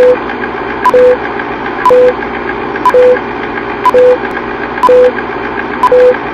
Thank you.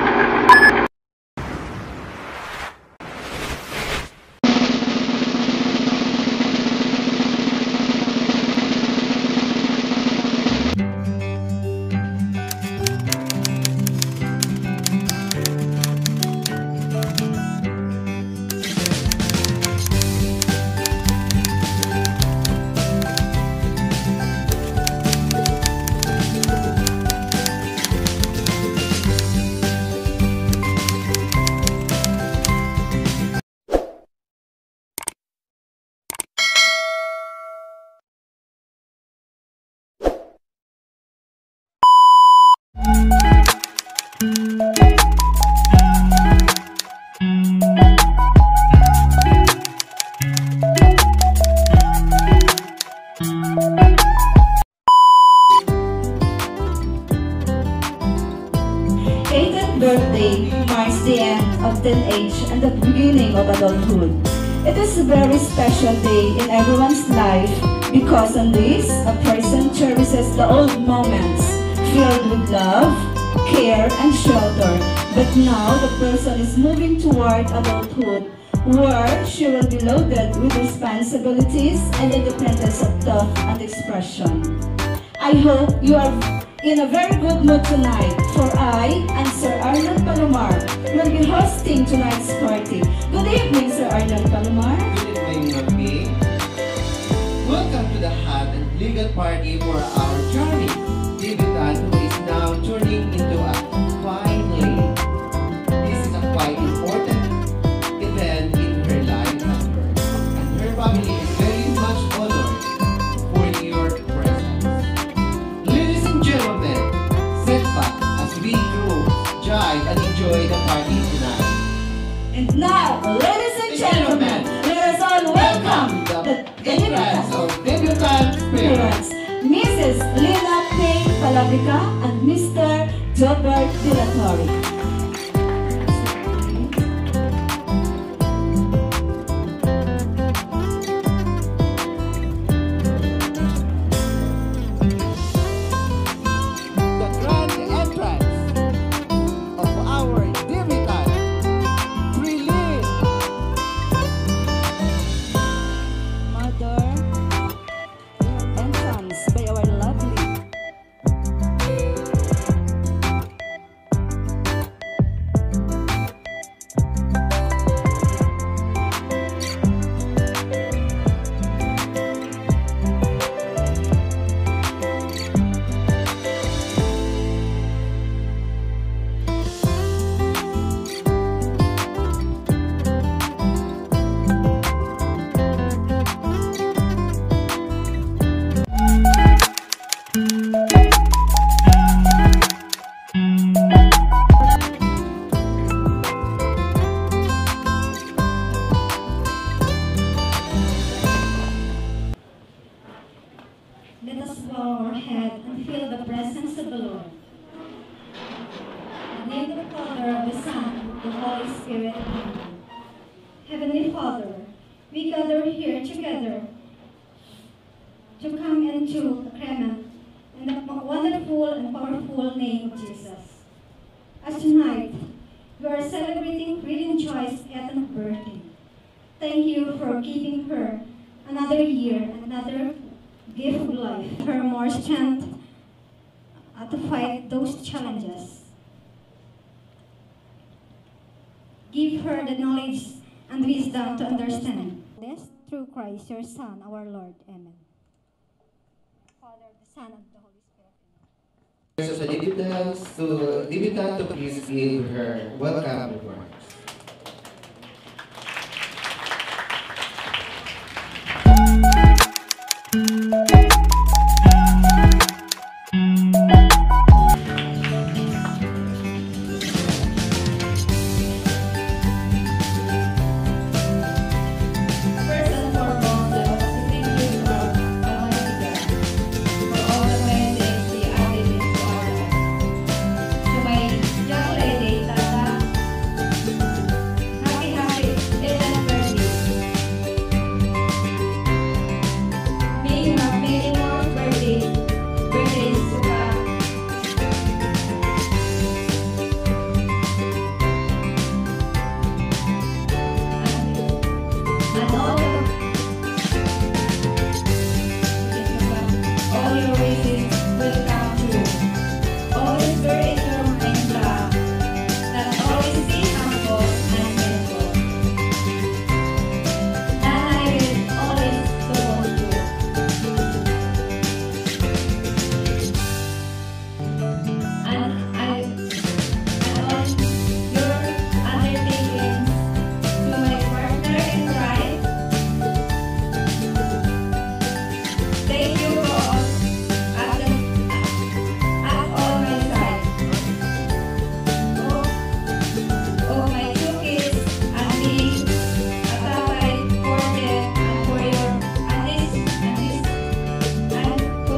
Birthday marks the end of teenage and the beginning of adulthood. It is a very special day in everyone's life because on this, a person cherishes the old moments filled with love, care, and shelter. But now the person is moving toward adulthood where she will be loaded with responsibilities and independence of thought and expression. I hope you are in a very good mood tonight, for I and Sir Arnold Palomar will be hosting tonight's party. Good evening, Sir Arnold Palomar. Good evening. Welcome to the hot and legal party for our debutant who is now turning into a fine lady. This is a quite important event in her life and her family is very much honored for your presence. Ladies and gentlemen, sit back as we groove, jive, and enjoy the party tonight. And now, ladies and gentlemen, let us all welcome the entrance of debutant parents. Mrs. Lina Payne Palavica and Mr. Jobert Dilatori. To come into the Clement in the wonderful and powerful name of Jesus. As tonight, we are celebrating Freedom Joy's 18th birthday. Thank you for giving her another year, another gift of life, her more strength to fight those challenges. Give her the knowledge and wisdom to understand this through Christ, your Son, our Lord. Amen. Father, the Son, and the Holy Spirit. So the debutants to debutant to please give her welcome remarks.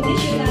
Did you.